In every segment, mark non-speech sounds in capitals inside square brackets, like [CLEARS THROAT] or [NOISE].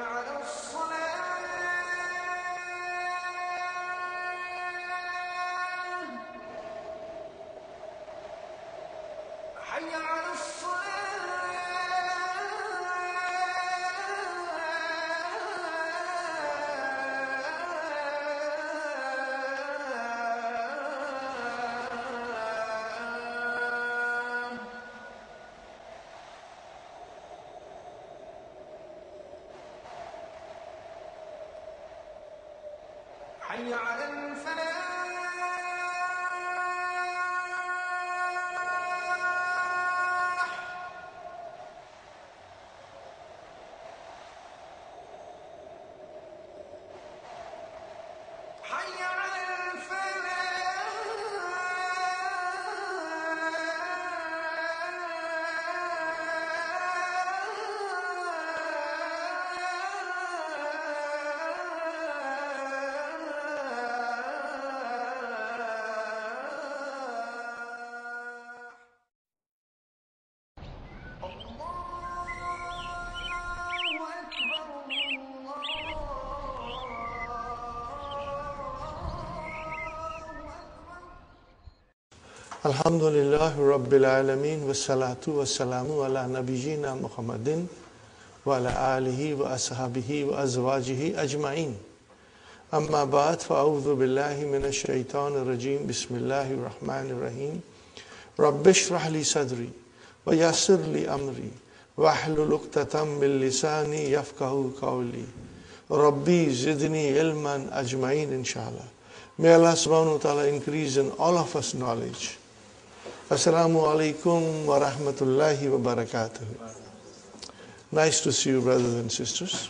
على الصراط الحمد لله رب العالمين والصلاة والسلام على نبينا محمد وعلى آله وأصحابه وأزواجه أجمعين أما بعد فأعوذ بالله من الشيطان الرجيم بسم الله الرحمن الرحيم رب اشرح لي صدري ويسر لي أمري واحلل عقدة من لساني يفقه قولي ربي زدني علما أجمعين إن شاء الله May Allah subhanahu wa ta'ala increase in all of us knowledge. Assalamu alaikum wa rahmatullahi wa. Nice to see you, brothers and sisters.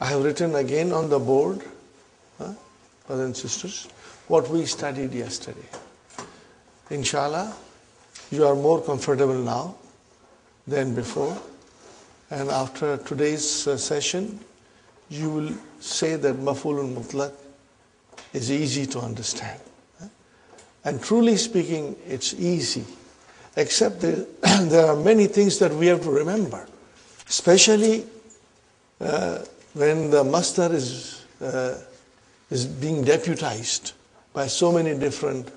I have written again on the board, huh, brothers and sisters, what we studied yesterday. Inshallah, you are more comfortable now than before. And after today's uh, session, you will say that Mafulul Mutlaq is easy to understand. And truly speaking, it's easy. Except there, [CLEARS THROAT] there are many things that we have to remember, especially uh, when the master is, uh, is being deputized by so many different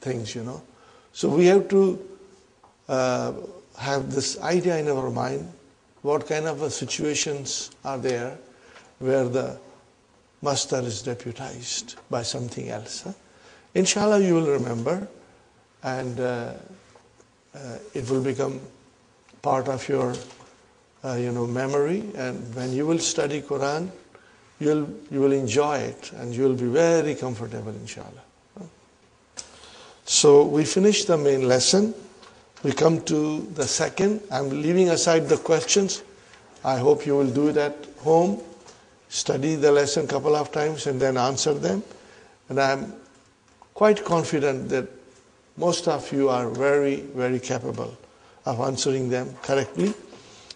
things, you know. So we have to uh, have this idea in our mind what kind of situations are there where the master is deputized by something else. huh? Inshallah, you will remember, and uh, uh, it will become part of your, uh, you know, memory. And when you will study Quran, you'll you will enjoy it, and you will be very comfortable, inshallah. So we finish the main lesson. We come to the second. I'm leaving aside the questions. I hope you will do it at home. Study the lesson couple of times and then answer them. And I'm quite confident that most of you are very, very capable of answering them correctly.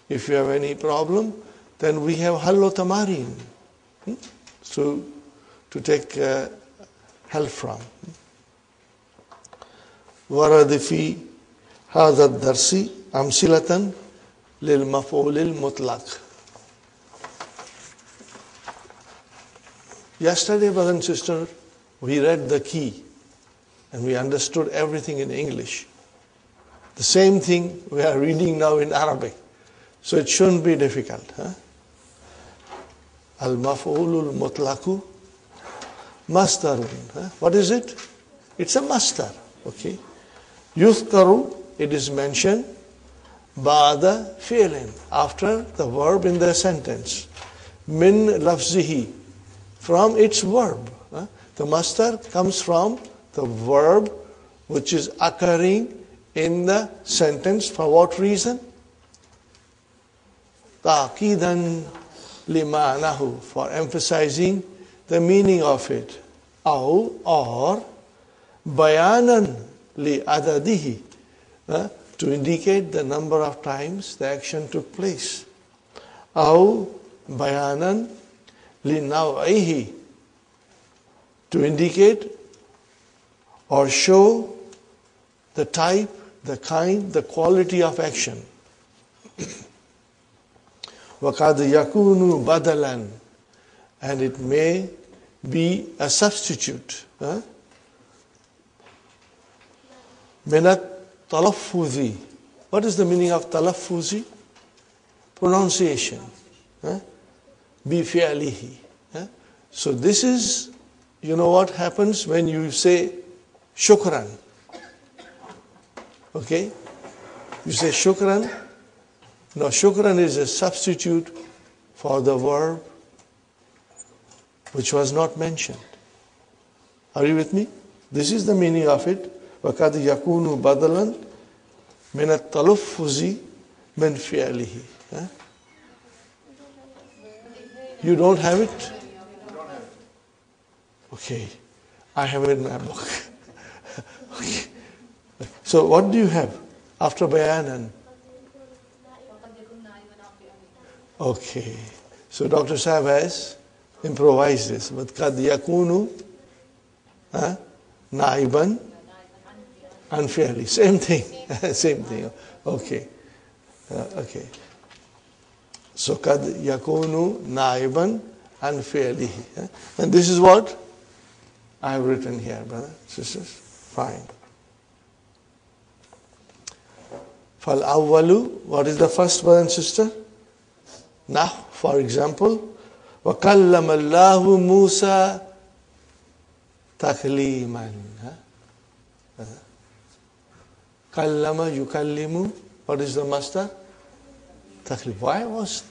If you have any problem, then we have Hallo Tamarin hmm, to, to take uh, help from. ورد في هذا الدرس أمثلة للمفعول المطلق Yesterday, brother and sister, we read the key and we understood everything in English. The same thing we are reading now in Arabic. So it shouldn't be difficult. Huh? Al-maf'ulul mutlaku mastarun. What is it? It's a mastar. Okay. Yuthkaru, it is mentioned ba'da fi'lin, after the verb in the sentence. Min lafzihi, from its verb. The mastar comes from the verb which is occurring in the sentence. For what reason? Taqidan limanahu, for emphasizing the meaning of it. Aw, or bayanan li adadihi, to indicate the number of times the action took place. Aw bayanan li naw'ihi, to indicate or show the type, the kind, the quality of action. [CLEARS THROAT] وَقَدْ يَكُونُ بَدَلًا And it may be a substitute. Huh? Minat talaffuzi. What is the meaning of talaffuzi? Pronunciation. Huh? Bi fi'alihi. Huh? So this is, you know what happens when you say shukran. Okay? You say shukran. Now shukran is a substitute for the verb which was not mentioned. Are you with me? This is the meaning of it. وَقَدْ يَكُونُ بَدَلًا مِنَ التَّلَفُّزِ مِنْ فِعْلِهِ Huh? You don't have it? Okay. I have it in my book. [LAUGHS] [LAUGHS] So what do you have after Bayan and Okay. So Dr. Saab has improvised this. But kad yakunu naiban an fi'lihi. Same thing. [LAUGHS] Same thing. Okay. Uh, okay. So kad yakunu naiban an fi'lihi. And this is what I have written here, brother, sisters Fine. فالأول, what is the first brother and sister? Now, for example, وَكَلَّمَ اللَّهُ مُوسَى تَكْلِيمًا كَلَّمَ يُكَلِّمُ What is the master? Taklim. Why was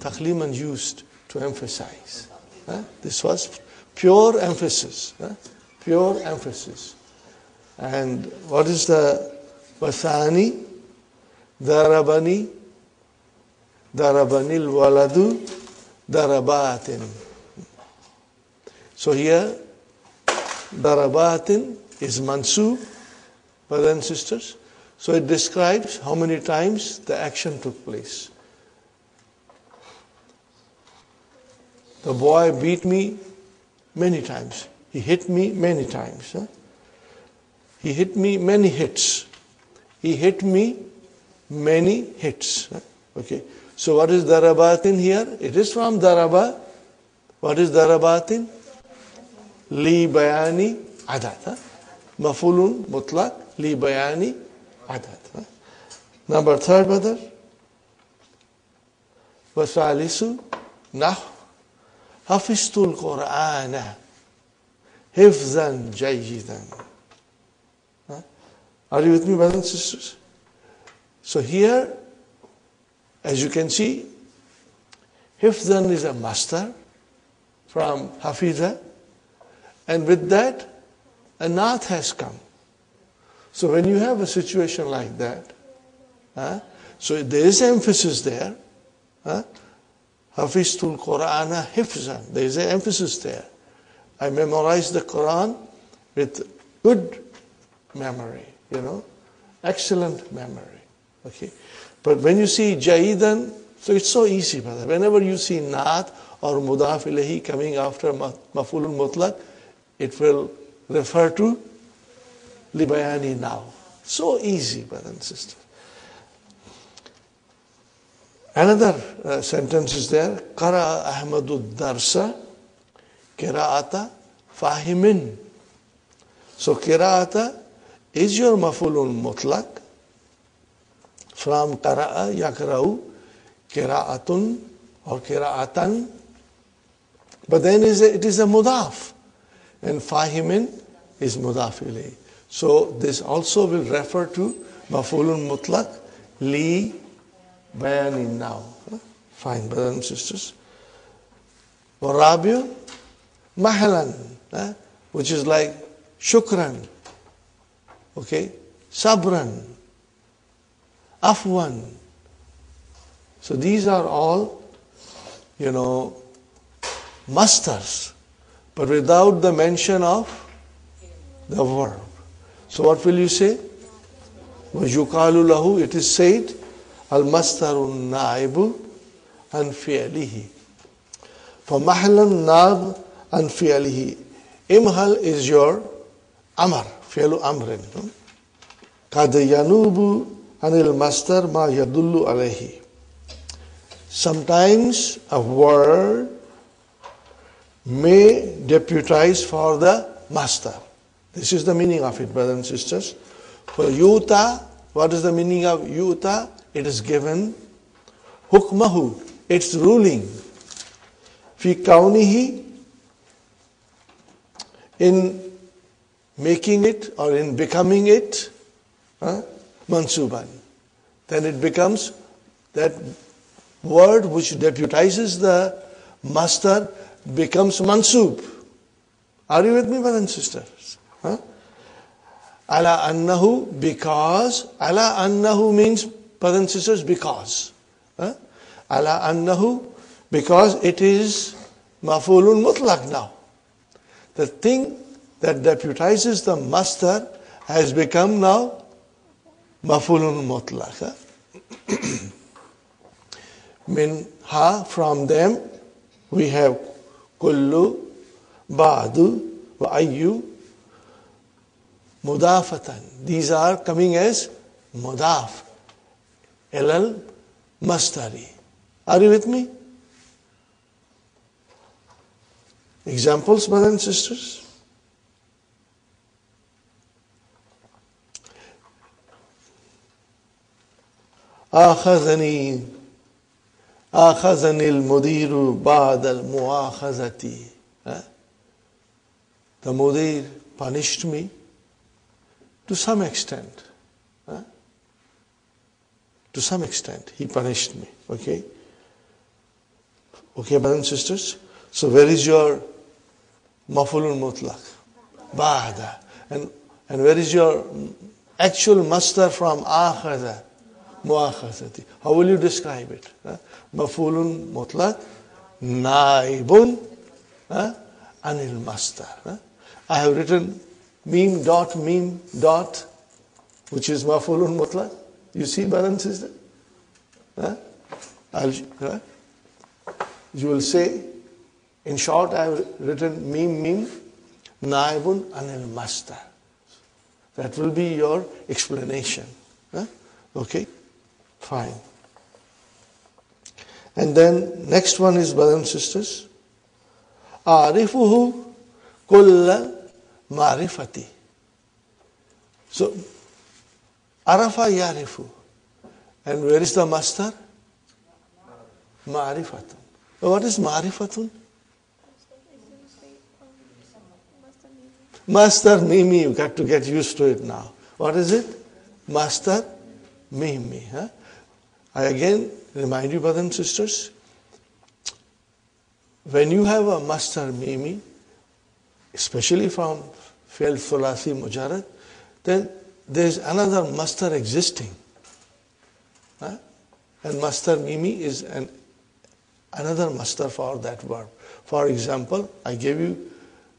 takliman used to emphasize? Huh? This was pure emphasis. Huh? Pure emphasis. And what is the wasani? Darabani Darabanil waladu darabatin. So here, darabatin is mansub, brothers and sisters. So it describes how many times the action took place. The boy beat me many times. He hit me many times. huh? He hit me many hits. He hit me many hits. huh? Okay. So what is darabatin here? It is from daraba. What is darabatin? Li bayani adat. huh? Mafulun mutlaq li bayani adat. huh? Number third, brother. وثالث نحو حفظت القرآن حفظا جيدا Huh? Are you with me, brothers and sisters? So here, as you can see, Hifzan is a master from Hafiza, and with that, a nath has come. So when you have a situation like that, so there is emphasis there. Huh? Hafiztul Qur'ana hifzan. There is an emphasis there. I memorized the Quran with good memory, you know, excellent memory. Okay. But when you see Jaidan, so it's so easy, brother. Whenever you see Naat or Mudaf ilahi coming after ma- Mafulun Mutlaq, it will refer to Libayani now. So easy, brother and sister. Another uh, sentence is there. Qara Ahmadu Darsa Kira'ata Fahimin. So Kira'ata is your mafulun mutlaq from qara'a yakra'u qira'atun or qira'atan. But then is it is a mudaf. And fahimin is mudaf so this also will refer to mafulun mutlaq li bayanin now. Fine brothers and sisters. Warabiu mahalan which is like shukran okay sabran afwan so these are all you know masters but without the mention of the verb so what will you say وَيُقَالُ لَهُ it is said الْمَسْتَرُ النَّائِبُ عَنْ فِعْلِهِ فَمَحْلَ النَّابِ عَنْ فِعْلِهِ Imhal is your amar, fi'lu amrin itu kad anil master ma yadullu alaihi sometimes a word may deputize for the master. This is the meaning of it brothers and sisters. For yuta what is the meaning of yuta? It is given hukmahu its ruling. Fi kaunihi in making it or in becoming it, huh? mansuban. Then it becomes that word which deputizes the master becomes mansub. Are you with me, brothers and sisters? Huh? Ala annahu because. Ala annahu means, brothers and sisters, because. Huh? Ala annahu because it is mafulun mutlaq now. The thing that deputizes the master has become now mafulun mutlaq. [COUGHS] Huh? Minha, from them, we have kullu, ba'du, wa ayyu, mudafatan. These are coming as mudaf, ilal mastari. Are you with me? Examples, brothers and sisters? آخذني آخذني المدير بعد المؤاخذة Huh? The mudir punished me to some extent. Huh? To some extent, he punished me. Okay? Okay, brothers and sisters? So, where is your mafulun mutlaq? Ba'da. And, and where is your actual master from akhada? Muakhazati. How will you describe it? Mafulun mutlaq, naibun, anil master. I have written meme dot meme dot, which is mafulun mutlaq. You see, and sister? Huh? You will say, in short, I have written meme meme, naibun anil master. That will be your explanation. Okay? Fine. And then next one is brothers and sisters. Arifuhu kulla marifati. So, arafa yarifu. And where is the master? Ma'rifatun. What is ma'rifatun? Master Mimi, you got to get used to it now. What is it? Master Mimi. Huh? I again remind you, brothers and sisters, when you have a Master Mimi, especially from Fi'al Thulasi Mujarrad, then there is another Master existing. Huh? And Master Mimi is an, another Master for that verb. For example, I gave you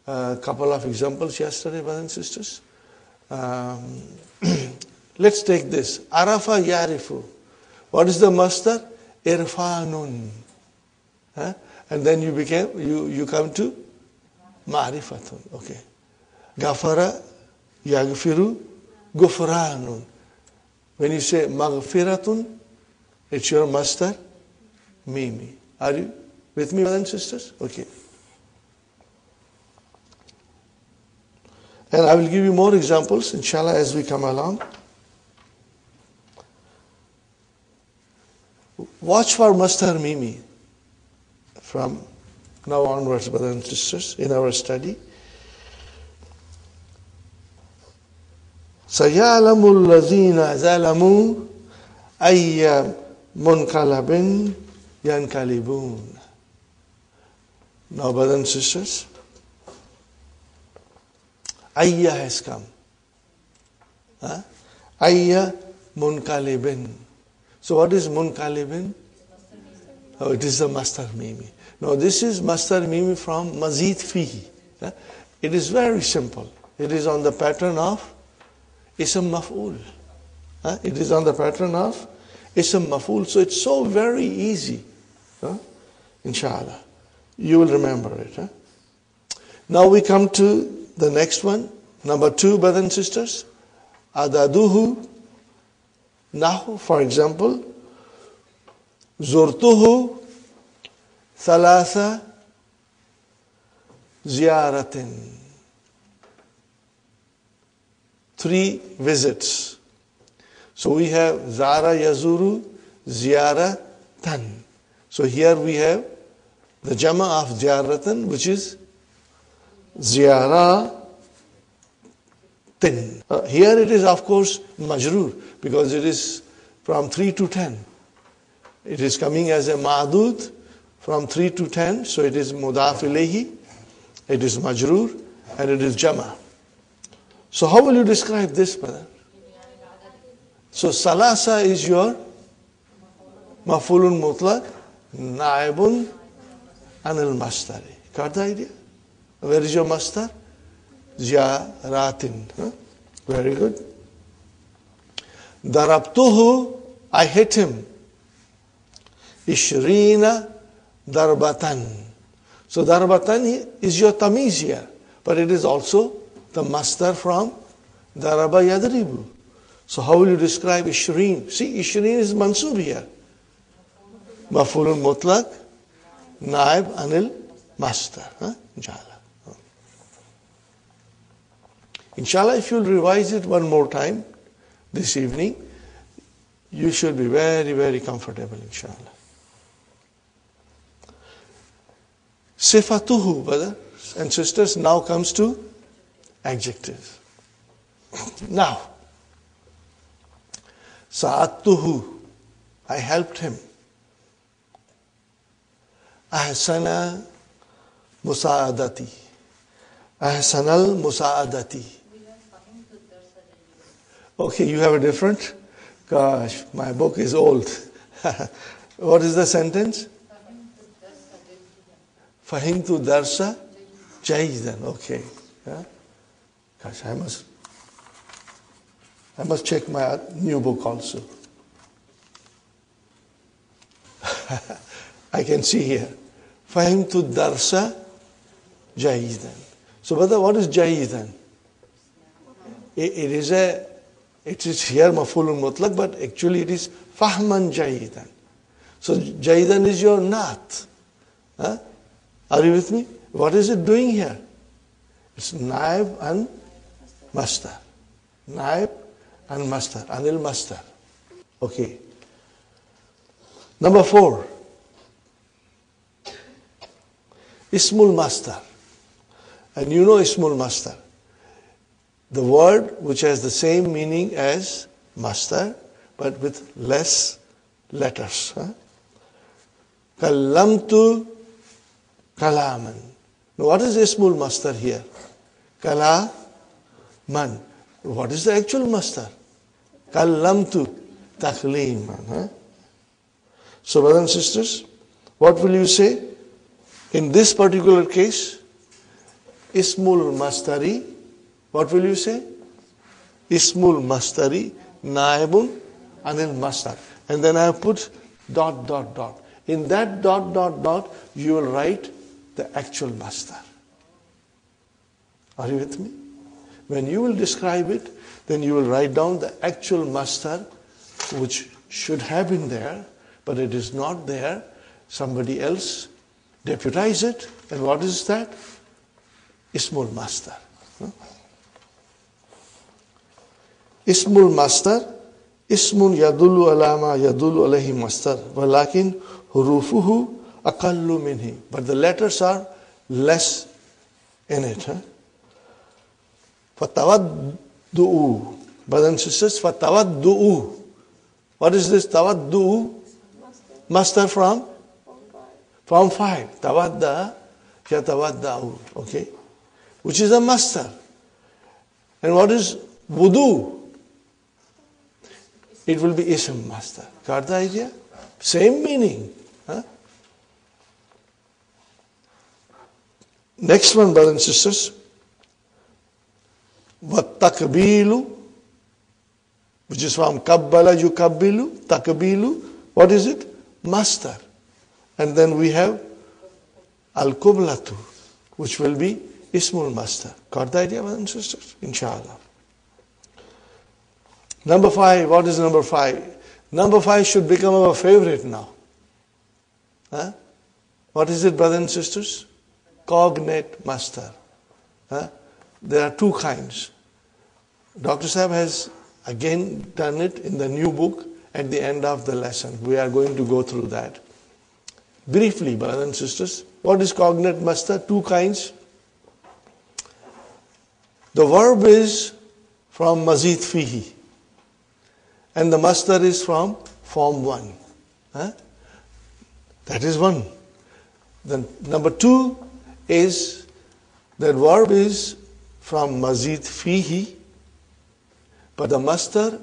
a couple of examples yesterday, brothers and sisters. Um, [CLEARS THROAT] let's take this. Arafa Yarifu. What is the master? Irfanun. Huh? And then you became you, you come to Ma'rifatun. Okay. Gafara Yagfiru Gufranun. When you say Maghfiratun, it's your master, Mimi. Are you with me, brothers and sisters? Okay. And I will give you more examples, inshallah, as we come along. Watch for Master Mimi from now onwards, brothers and sisters, in our study. سيعلم الذين ظلموا أي منقلب ينقلبون Now, brothers and sisters, Ayya has come. Huh? Ayya munkalibin. So what is munkalibin? Oh, it is the master mimi. Now this is master mimi from mazid fihi. Huh? It is very simple. It is on the pattern of ism maf'ul. Huh? It is on the pattern of ism maf'ul. So it's so very easy. Huh? Inshallah. You will remember it. Huh? Now we come to the next one. Number two, brothers and sisters. Adaduhu. Now, for example, zurtuhu salasa ziyaratin three visits. So we have Zara Yazuru, Ziara Tan. So here we have the Jama of Ziaratan, which is Ziara 10. Uh, here it is, of course, majrur because it is from 3 to 10. It is coming as a madud from 3 to 10, so it is mudaf ilayhi, it is majrur, and it is jama. So, how will you describe this, brother? So, salasa is your mafulun mutla, naibun anil mastari. Got the idea? Where is your mastar? Ziyaratin. Huh? Very good. Darabtuhu, I hit him. Ishrina darbatan. So darbatan is your tamiz here, but it is also the master from daraba yadribu. So how will you describe Ishreen? See, Ishreen is mansub here. Mafulun mutlaq, naib anil master. Huh? Inshallah. Inshallah, if you'll revise it one more time this evening, you should be very, very comfortable, inshallah. Sifatuhu, brothers and sisters, now comes to adjective. [LAUGHS] Now, Sa'atuhu, I helped him. Ahsana musa'adati. Ahsanal musa'adati. Okay, you have a different? Gosh, my book is old. [LAUGHS] what is the sentence? Fahimtu darsa jayidan. Okay. Yeah? Gosh, I must I must check my new book also. [LAUGHS] I can see here. Fahimtu darsa jayidan. So, brother, what is jayidan? It, it is a it is here mafulun mutlaq, but actually it is fahman jayidan. So jayidan is your nat. Huh? Are you with me? What is it doing here? It's naib and master. Naib and master. Anil master. Okay. Number four. Ismul master. And you know Ismul master the word which has the same meaning as master but with less letters. Huh? Kallamtu kalaman. Now what is Ismul master here? Kalaman. What is the actual master? Kallamtu takliman. Huh? So brothers and sisters, what will you say? In this particular case, Ismul mastari what will you say? Ismul Mastari Naibun Anil Mastar. And then I put dot, dot, dot. In that dot, dot, dot, you will write the actual Mastar. Are you with me? When you will describe it, then you will write down the actual Mastar which should have been there, but it is not there. Somebody else deputize it. And what is that? Ismul Mastar. Huh? Hmm? Ismul Master ismun yadullu alama yadullu alayhi Master walakin hurufuhu aqallu minhi. But the letters are less in it. Huh? Fatawaddu'u. Brothers and sisters, fatawaddu'u. What is this tawaddu'u? Master from? From five. Tawadda, yatawadda'u. Okay? Which is a master. And what is wudu? It will be ism master. Got the idea? Same meaning. Huh? Next one, brothers and sisters. takbilu, which is from kabbala yukabbilu, takbilu. What is it? Master. And then we have al-kublatu, which will be ismul master. Got the idea, brothers and sisters? Inshallah. Number five, what is number five? Number five should become our favorite now. Huh? What is it, brothers and sisters? Cognate master. Huh? There are two kinds. Dr. Sahib has again done it in the new book at the end of the lesson. We are going to go through that. Briefly, brothers and sisters, what is cognate master? Two kinds. The verb is from mazid fihi, and the master is from form one. Huh? That is one. Then number two is that verb is from mazid fihi, but the master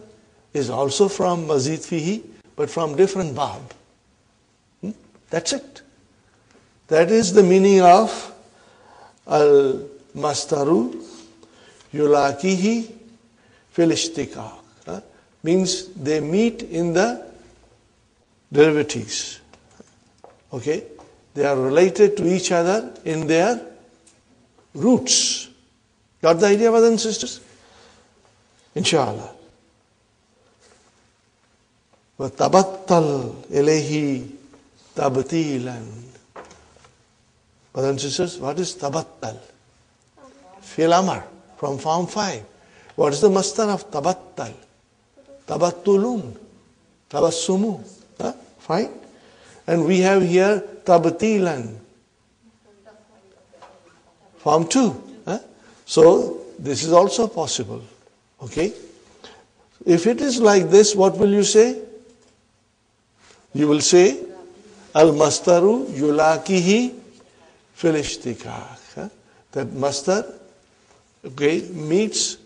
is also from mazid fihi, but from different bab. Hmm? That's it. That is the meaning of al mastaru yulakihi fil ishtiqaq. Huh? Means they meet in the derivatives. Okay? They are related to each other in their roots. Got the idea, brothers and sisters? Inshallah. وَتَبَطَّلْ إِلَيْهِ تَبْتِيلًا Brothers and sisters, what is tabattal? Fil amar from Form 5. What is the master of tabattal? Tabattulun. Tabassumu. Huh? Fine. And we have here tabtilan. Form 2. Huh? So this is also possible. Okay? If it is like this, what will you say? You will say, Al mastaru yulakihi Filishtika. That mastar okay, meets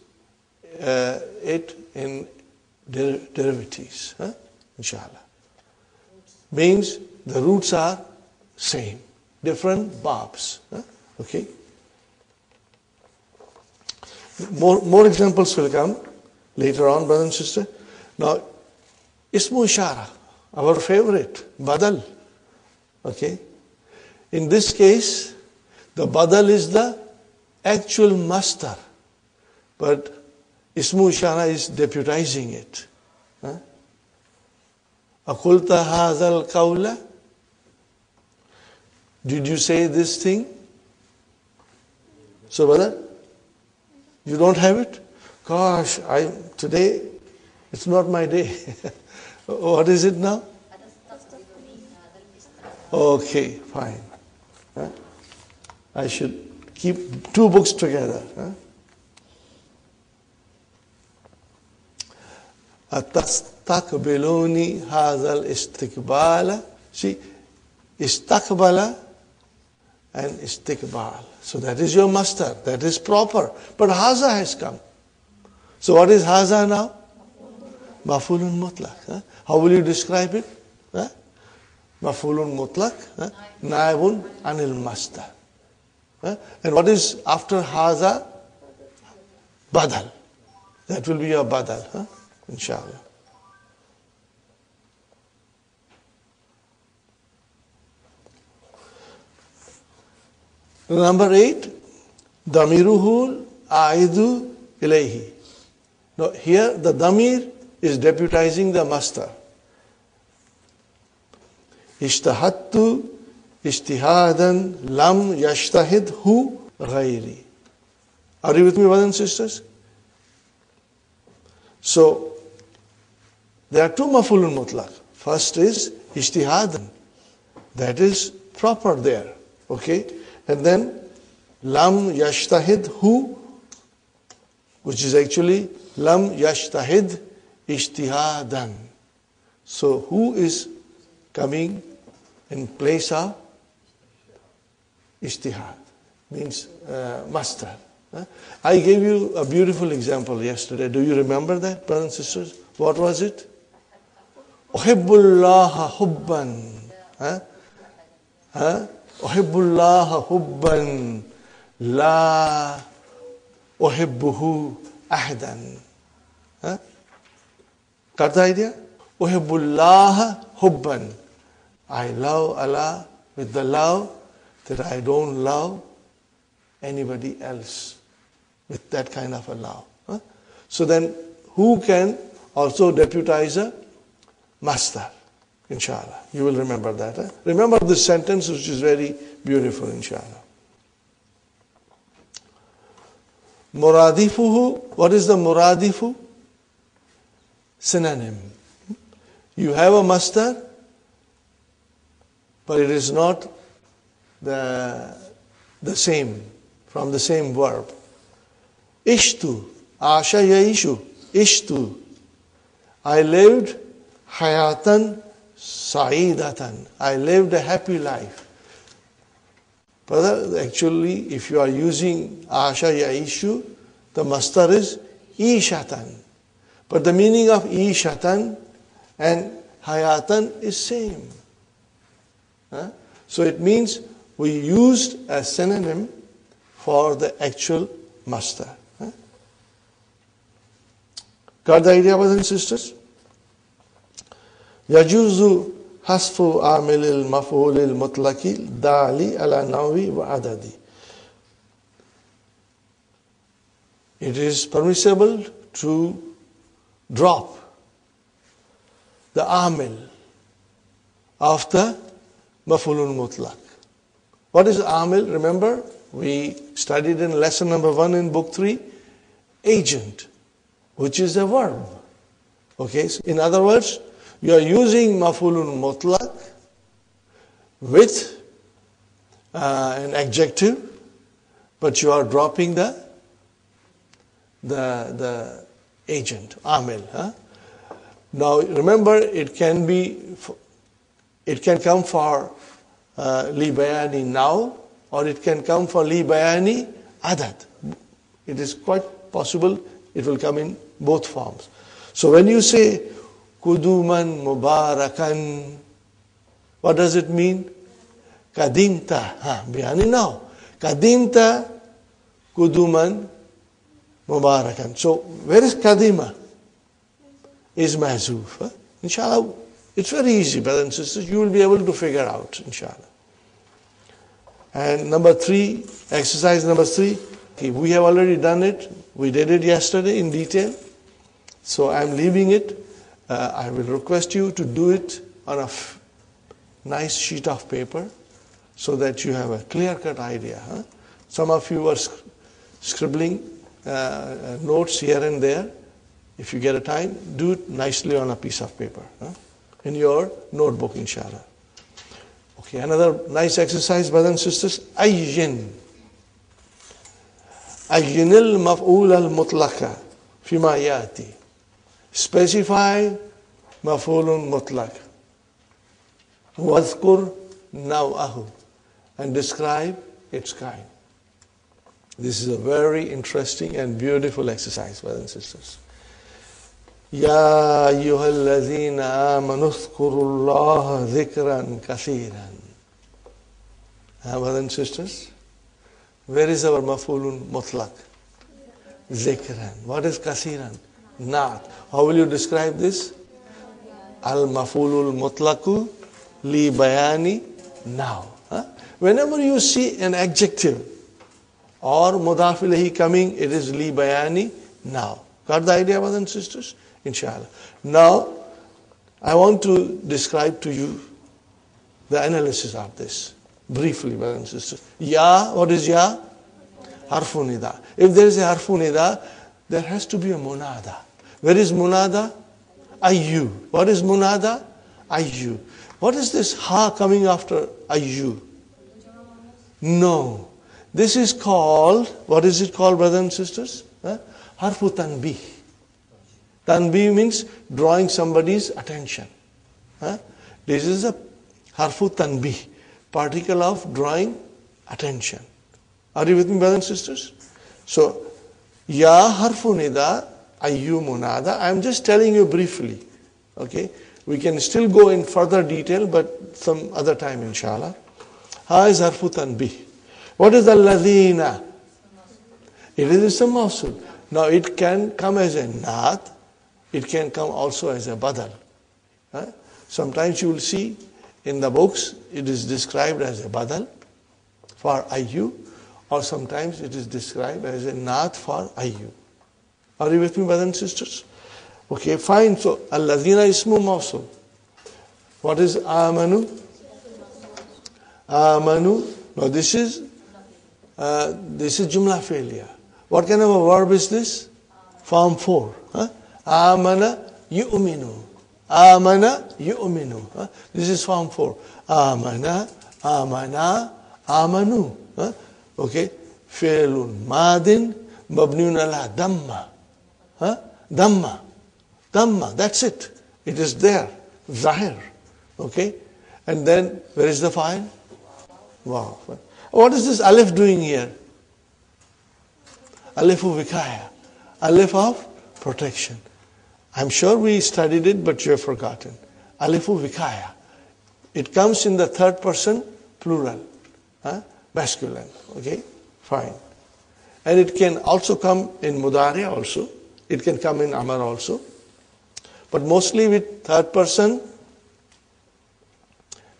uh, it in der- derivatives. Huh? Inshallah. Means the roots are same, different babs. Huh? Okay. More, more examples will come later on, brother and sister. Now, Ismu Ishara, our favorite, Badal. Okay? In this case, the Badal is the actual master, but Ismu Ishara is deputizing it. Akulta hazal kaula? Did you say this thing? So, brother, you don't have it? Gosh, I today it's not my day. [LAUGHS] what is it now? Okay, fine. Huh? I should keep two books together. Huh? أتستقبلوني هذا الاستقبال See, استقبل and istiqbal. So that is your master. That is proper. But haza has come. So what is haza now? Mafulun mutlaq. Huh? How will you describe it? Huh? Mafulun mutlaq. Huh? Naibun anil master. Huh? And what is after haza? Badal. That will be your badal. Inshallah. Number eight, damiruhul aidu ilayhi. Now here the damir is deputizing the master. Ishtahattu ishtihadan lam yashtahid hu ghairi. Are you with me, brothers and sisters? So there are two mafulun mutlaq. First is ishtihadan. That is proper there. Okay? And then lam yashtahid hu, which is actually lam yashtahid ishtihadan. So who is coming in place of ishtihad? Means uh, master. Huh? I gave you a beautiful example yesterday. Do you remember that, brothers and sisters? What was it? Uhibbullaha hubban. Huh? Huh? أحب الله حبا لا أحبه أحدا ها got the idea أحب الله حبا I love Allah with the love that I don't love anybody else with that kind of a love huh? so then who can also deputize a master Inshallah. You will remember that. eh? Remember this sentence, which is very beautiful, inshallah. Muradifuhu, what is the muradifu? Synonym. You have a master, but it is not the, the same, from the same verb. Ishtu, Asha Yaishu, Ishtu. I lived hayatan sa'idatan. I lived a happy life. Brother, actually, if you are using Asha Yaishu, the master is Ishatan. But the meaning of Ishatan and Hayatan is same. Huh? So it means we used a synonym for the actual master. Huh? Got the idea, brothers and sisters? يجوز حذف عامل المفعول المطلق دالي على نوع وعدد It is permissible to drop the amil of the mafulun mutlaq. What is amil? Remember, we studied in lesson number one in book three, agent, which is a verb. Okay, so in other words, you are using mafulun mutlaq with uh, an adjective, but you are dropping the the the agent, amil. Huh? Now remember, it can be, it can come for uh, li bayani now, or it can come for li bayani adad. It is quite possible it will come in both forms. So when you say kuduman mubarakan, what does it mean? Kadimta, ha, bayani now. Kadimta kuduman mubarakan. So where is kadima? Is mahzoof. Huh? Inshallah, it's very easy, brothers and sisters. You will be able to figure out, inshallah. And number three, exercise number three, okay, we have already done it. We did it yesterday in detail. So I'm leaving it. Uh, I will request you to do it on a nice sheet of paper so that you have a clear cut idea. Huh? Some of you are sc- scribbling uh, uh, notes here and there. If you get a time, do it nicely on a piece of paper huh? in your notebook, inshallah. Okay, another nice exercise, brothers and sisters. Ayyin. Ayyin al-maf'ul al-mutlaqa fima yati Specify maf'ulun mutlaq. Wadhkur naw'ahu. And describe its kind. This is a very interesting and beautiful exercise, brothers and sisters. يا أيها الذين آمنوا اذكروا الله ذكرا كثيرا Ah, brothers and sisters, where is our mafulun mutlaq? Zikran. What is kasiran? Not. How will you describe this? Al mafulul mutlaqu li bayani now. Huh? Whenever you see an adjective or mudaf ilahi coming, it is li bayani now. Got the idea, brothers and sisters? Inshallah. Now, I want to describe to you the analysis of this briefly, brothers and sisters. Ya, what is ya? Harfu nida. If there is a harfu nida, there has to be a munada. Where is munada? Ayu. What is munada? Ayu. What is this ha coming after ayu? No. This is called, what is it called, brothers and sisters? Harfu tanbih. Tanbih means drawing somebody's attention. This is a harfu tanbih, particle of drawing attention. Are you with me, brothers and sisters? So, ya harfu nida, ayyu munada. I am just telling you briefly. Okay? We can still go in further detail, but some other time, inshallah. Ha is harfu tanbih. What is the ladina? It is a mawsul. Now it can come as a naat, it can come also as a badal. Huh? Sometimes you will see in the books it is described as a badal for ayu, or sometimes it is described as a naat for ayu. Are you with me, brothers and sisters? Okay, fine. So, al-ladina ismu mawsul. What is amanu? Amanu. No, this is uh, this is jumla failure. What kind of a verb is this? Form four. Huh? Amana yu'minu. Amana yu'minu. Huh? This is form four. Amana, amana, amanu. Huh? Okay. Failun madin mabniun ala damma. Huh? Dhamma. Dhamma. That's it. It is there. Zahir. Okay? And then, where is the fa'il? Wow. What is this alif doing here? Aleph of vikaya. Alif of protection. I'm sure we studied it, but you have forgotten. Alifu vikaya. It comes in the third person plural. Huh? Masculine. Okay? Fine. And it can also come in mudari also. It can come in amar also. But mostly with third person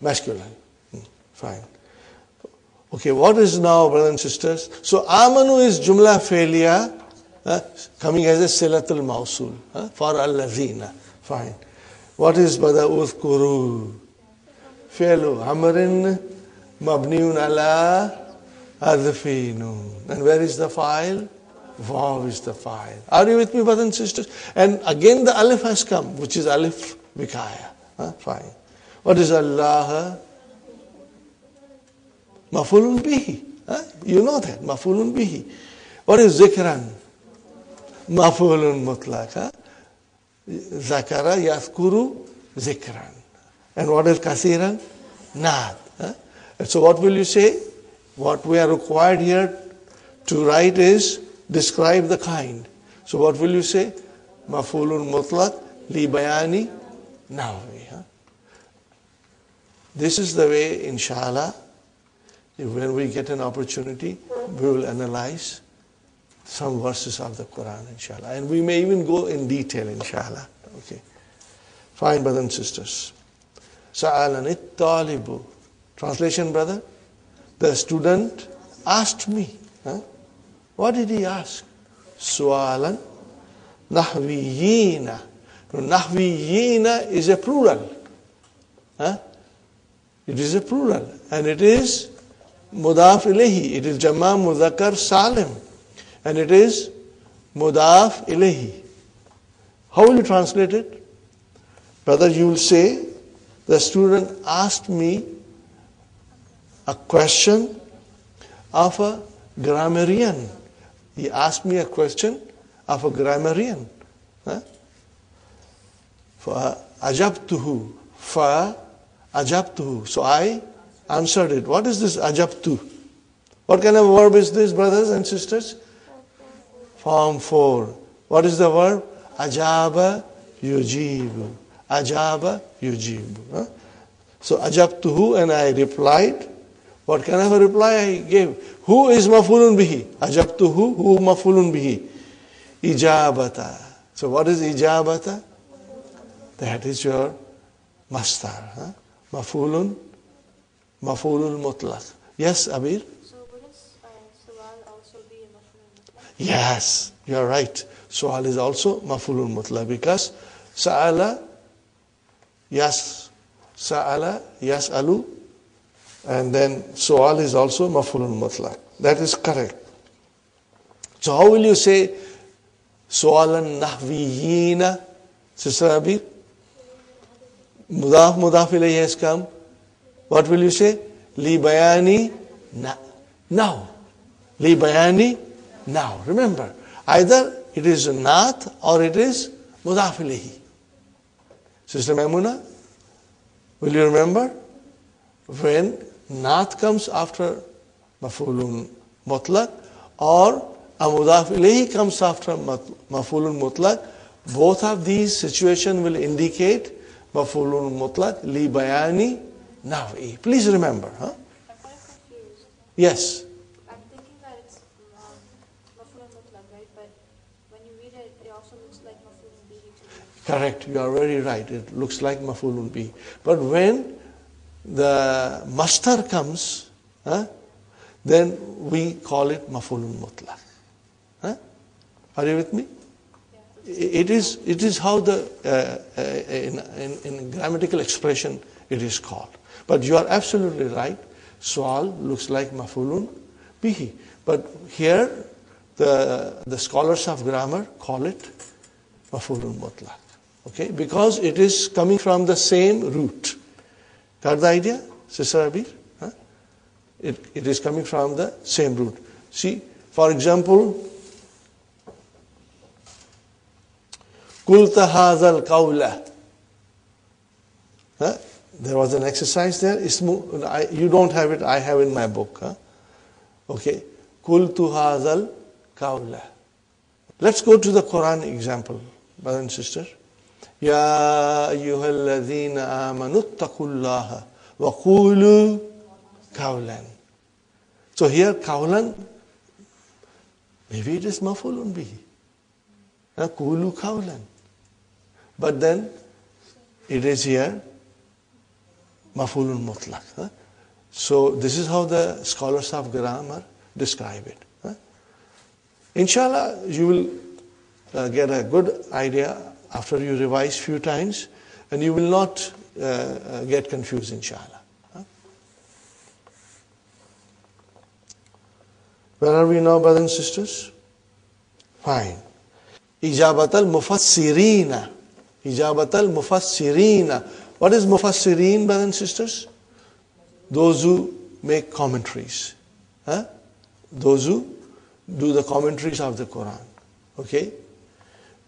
masculine. Hmm, Fine. Okay, what is now, brothers and sisters? So amanu is jumla failure, uh, coming as a silatul mausul uh, for al-lazina. Fine. What is brother uzkuru? Fi'lu Amarin mabniun ala adfinu. And where is the fa'il? Vav is the fa'il. Are you with me, brothers and sisters? And again the alif has come, which is alif vikaya. Huh? Fine. What is Allah? Mafulun bihi. Huh? You know that. Mafulun bihi. What is zikran? Mafulun mutlaq. Huh? Zakara yaskuru zikran. And what is kasiran? Nad. Huh? So what will you say? What we are required here to write is describe the kind. So what will you say? Mafulun mutlaq li bayani nahwi. This is the way, inshallah, when we get an opportunity, we will analyze some verses of the Quran, inshallah. And we may even go in detail, inshallah. Okay. Fine, brothers and sisters. Sa'alan talibu. Translation, brother? The student asked me. Huh? What did he ask? Su'alan nahwiyina. No, nahwiyina is a plural. Huh? It is a plural. And it is mudaf ilahi. It is Jama Mudakar Salim. And it is mudaf ilahi. How will you translate it? Brother, you will say, the student asked me a question of a grammarian. He asked me a question of a grammarian. For Ajabtuhu. Fa ajabtuhu. So I answered it. What is this ajabtu? What kind of verb is this, brothers and sisters? Form 4. What is the verb? Ajaba yujibu. Ajaba yujibu. So ajabtuhu and I replied. What kind of a reply I gave? Who is mafulun bihi? Ajabtu who Who mafulun bihi? Ijabata. So what is ijabata? That is your mastar. Huh? Mafulun, mafulun mutlaq. Yes, Abir? So wouldn't uh, Sawal also be a mutlaq? Yes, you are right. Su'al is also mafulun mutlaq because sa'ala, yes, sa'ala, yas'alu, and then su'al is also mafulun mutlaq. That is correct. So how will you say su'alan nahwiyina, Sister Abir? Mudaf, mudaf ilayhi has come. What will you say? Li bayani na. Now. Li bayani now. Remember, either it is nath or it is mudaf. Sister Maimuna, will you remember? When nath comes after mafulun mutlaq or a mudaf ilayhi comes after mafulun mutlaq, both of these situations will indicate mafulun mutlaq li bayani nawi. Please remember, huh? I'm quite confused. Yes. I'm thinking that it's um, mutlaq, right? But when you read it, it also looks like maf'ul bihi to me. Correct, you are very right. It looks like mafulun bi. But when the mastar comes, huh, then we call it mafulun mutlaq. Huh? Are you with me? It is, it is how the, uh, uh, in, in, in grammatical expression it is called. But you are absolutely right. Swal looks like mafulun bihi. But here, the, the scholars of grammar call it mafulun mutlaq. Okay? Because it is coming from the same root. Got the idea, Sister Abir? Huh? It, it is coming from the same root. See, for example, Kulta hazal kawla. Huh? There was an exercise there. I, you don't have it, I have in my book. Huh? Okay. Kultu hazal kawla. Let's go to the Quran example, brother and sister. يا أيها الذين آمنوا اتقوا الله وقولوا قولا So here قولا maybe it is مفعول به قولوا قولا but then it is here مفعول مطلق huh? so this is how the scholars of grammar describe it huh? inshallah you will uh, get a good idea after you revise few times and you will not uh, uh, get confused inshallah. Huh? where are we now brothers and sisters? Fine. Ijabat al mufassirina ijabat al mufassirina what is mufassirin brothers and sisters? Those who make commentaries. Huh? those who do the commentaries of the quran. Okay?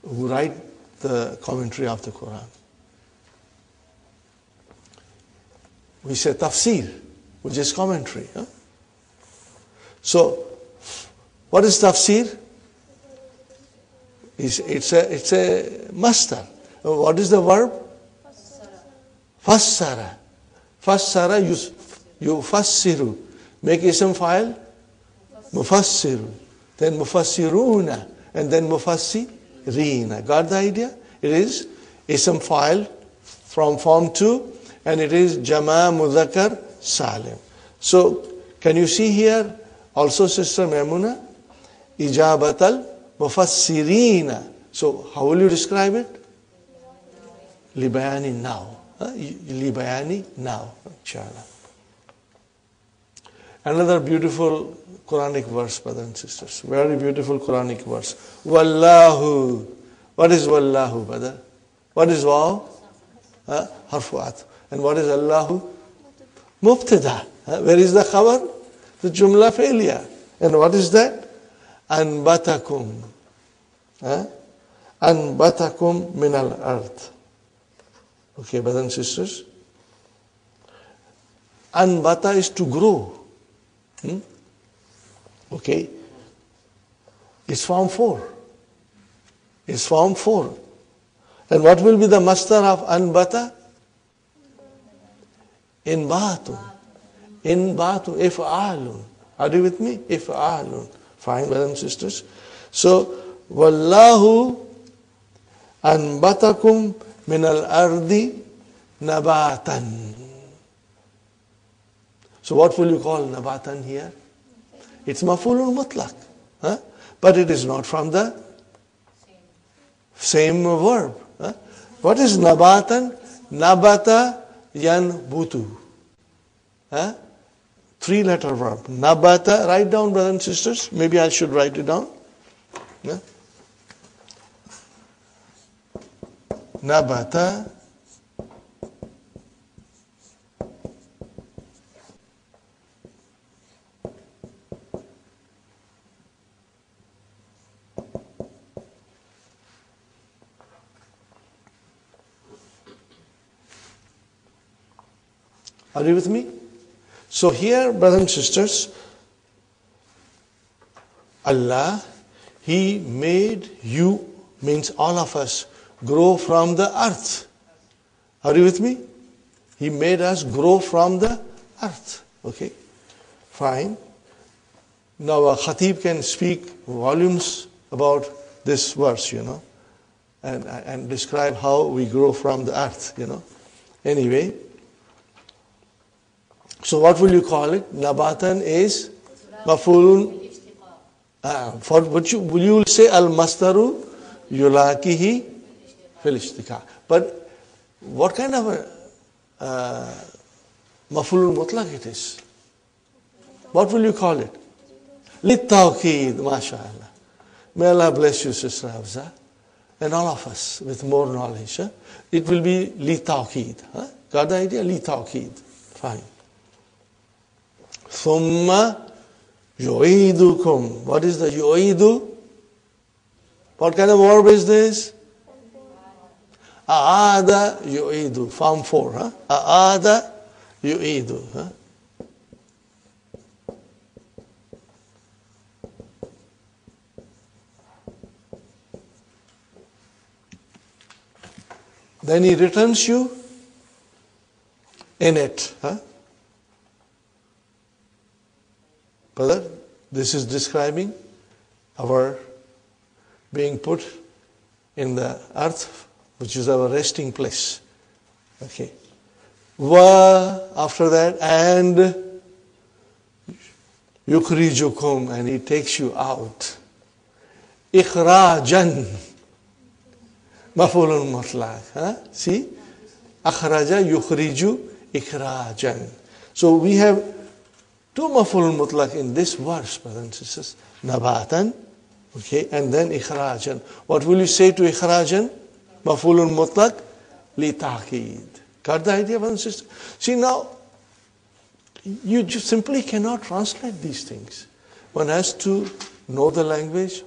Who write the commentary of the Quran. We say tafsir, which is commentary. Huh? So, what is tafsir? It's, it's, a, it's a masdar. What is the verb? Fassara. Fassara, you, you fassiru. Make ism fa'il, mufassiru. Then mufassiruna. And then mufassir. Rina. Got the idea? It is ism fa'il from form 2 and it is Jama Mudhakar Salim. So, can you see here also Sister Memuna? Ijabatal Mufassirina. So, how will you describe it? Libayani now. Libayani now. Inshallah. Another beautiful Quranic verse, brothers and sisters. Very beautiful Quranic verse. Wallahu. What is Wallahu, brother? What is Waw? Uh, Harfuat. And what is Allahu? Mubtada. Uh, where is the khabar? The Jumla failure. And what is that? Anbatakum. Uh, Anbatakum min al earth. Okay, brothers and sisters. Anbata is to grow. Hmm? Okay? It's form 4. It's form 4. And what will be the masdar of anbata? In batu. In Inbatu. Inbatu. If'alun. Are you with me? If'alun. Fine, brothers and sisters. So, Wallahu anbatakum min al-ardi nabatan. So what will you call nabatan here? It's mafulul mutlaq. Huh? But it is not from the same verb. Huh? What is nabatan? Nabata yan butu. Huh? Three letter verb. Nabata, write down, brothers and sisters. Maybe I should write it down. Nabata Are you with me? So here, brothers and sisters, Allah, He made you, means all of us, grow from the earth. Are you with me? He made us grow from the earth. Okay? Fine. Now a khatib can speak volumes about this verse, you know, and, and describe how we grow from the earth, you know. Anyway, so what will you call it? Nabatan is mafulun. Uh, for what you will you say al mastaru yulakihi fil ishtiqa. But what kind of a uh, mutlaq it is? What will you call it? Littawqeed, mashallah. May Allah bless you, Sister and all of us with more knowledge. Huh? It will be littawqeed. Huh? Got the idea? Littawqeed. Fine. Thumma yu'idukum. What is the yu'idu? What kind of verb is this? Aada yu'idu. Form 4. Huh? Aada yu'idu. Huh? Then he returns you in it. Huh? Brother, this is describing our being put in the earth, which is our resting place. Okay. Wa, after that, and yukrijukum, and he takes you out. Ikhrajan. Mafulun matlaq. See? Akhraja yukriju ikhrajan. So we have two maful mutlaq in this verse, brothers and sisters. Nabatan, okay, and then ikhrajan. What will you say to ikhrajan? Mafulun mutlaq, li taqid. Got the idea, brothers and sisters? See now, you simply cannot translate these things. One has to know the language,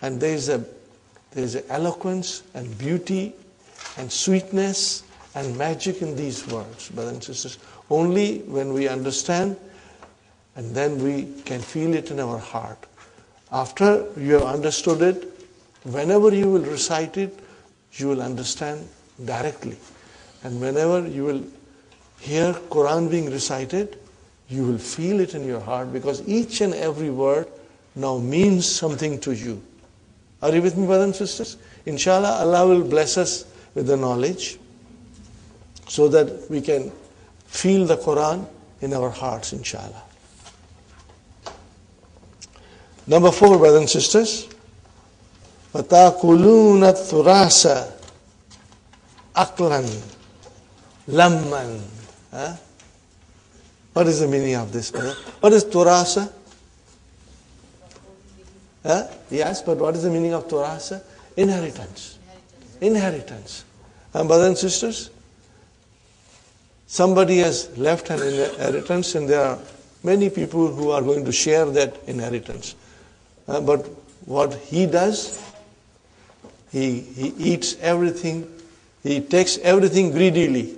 and there is a there is eloquence and beauty and sweetness and magic in these words, brothers and sisters. Only when we understand and then we can feel it in our heart. After you have understood it, whenever you will recite it, you will understand directly. And whenever you will hear Quran being recited, you will feel it in your heart because each and every word now means something to you. Are you with me, brothers and sisters? Inshallah, Allah will bless us with the knowledge so that we can feel the Quran in our hearts, inshallah. Number four, brothers and sisters. وَتَأْكُلُونَ الثُّرَاسَ أَقْلًا لَمًّا huh? What is the meaning of this, brother? What is turasa? Huh? Yes, but what is the meaning of turasa? Inheritance. Inheritance. And brothers and sisters, somebody has left an inheritance and there are many people who are going to share that inheritance. Uh, but what he does, he, he eats everything, he takes everything greedily.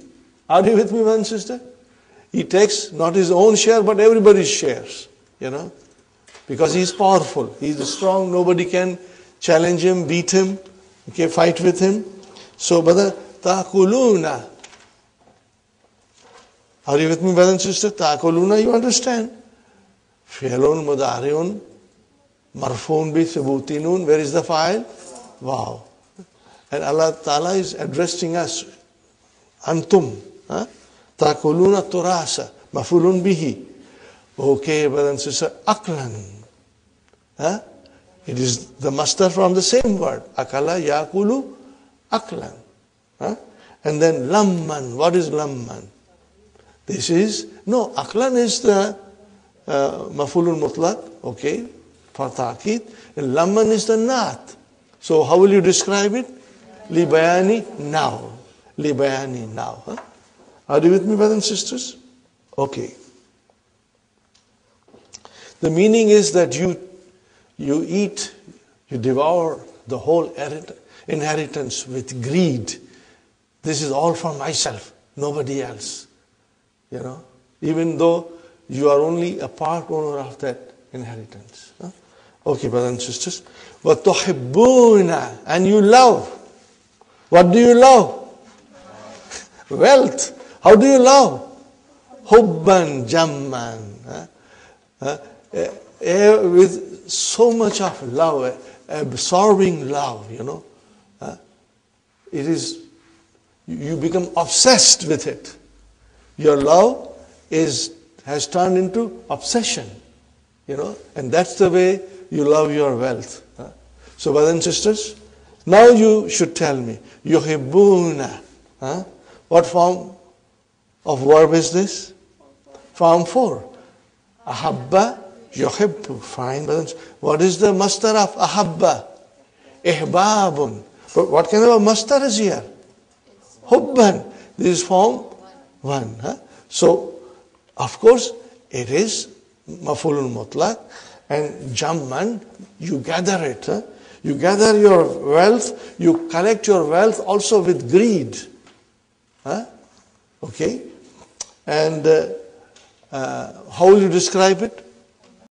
Are you with me, one sister? He takes not his own share, but everybody's shares, you know, because he's powerful, he's strong, nobody can challenge him, beat him, okay, fight with him. So, brother, ta'kuluna. Are you with me, brother and sister? Ta'kuluna, you understand? Fi'lun mudariun marfoon bi thubutinun. Where is the fa'il? Wow. And Allah Ta'ala is addressing us. Antum. Ta'kuluna turasa. Mafulun bihi. Okay, brother and sister. Aklan. It is the masdar from the same word. Akala yakulu aklan. And then lamman. What is lamman? This is, no, aklan is the uh, mafulun mutlaq, okay, And lamman is the nat. So how will you describe it? Libayani now. Libayani now. Huh? Are you with me, brothers and sisters? Okay. The meaning is that you you eat, you devour the whole inheritance with greed. This is all for myself, nobody else. You know, even though you are only a part owner of that inheritance. Huh? Okay, brothers and sisters. وَتُحِبُّونَ And you love. What do you love? [LAUGHS] Wealth. How do you love? Hubban jamman. Huh? Huh? Eh, eh, with so much of love, eh, absorbing love, you know. Huh? It is, you become obsessed with it. Your love is, has turned into obsession, you know, and that's the way you love your wealth. So, brothers and sisters, Now you should tell me. Yuhibbuna. Huh? What form of verb is this? Form 4. Ahabba, yuhibbu. Fine. brothers. What is the masdar of ahabba? Ihbabun. But what kind of a masdar is here? Hubban. This is form 1. Huh? So, of course, it is mafulun mutlaq and jamman, you gather it. Huh? You gather your wealth, you collect your wealth also with greed. Huh? Okay? And uh, uh, how will you describe it?